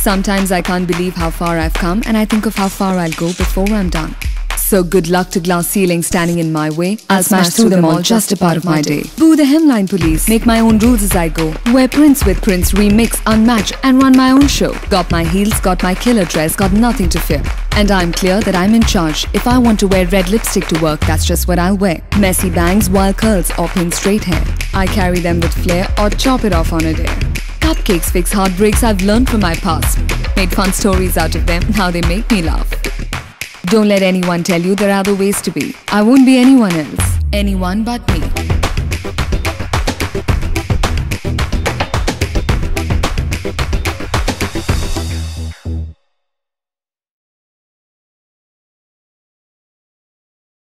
Sometimes I can't believe how far I've come and I think of how far I'll go before I'm done. So good luck to glass ceilings standing in my way. I'll smash through them all, just a part of my day. Boo the hemline police, make my own rules as I go. Wear prints with prints, remix, unmatch, and run my own show. Got my heels, got my killer dress, got nothing to fear. And I'm clear that I'm in charge. If I want to wear red lipstick to work, that's just what I'll wear. Messy bangs, wild curls, or pin straight hair. I carry them with flair or chop it off on a dare. Cupcakes fix heartbreaks I've learned from my past. Made fun stories out of them, now they make me laugh. Don't let anyone tell you there are other ways to be. I won't be anyone else. Anyone but me.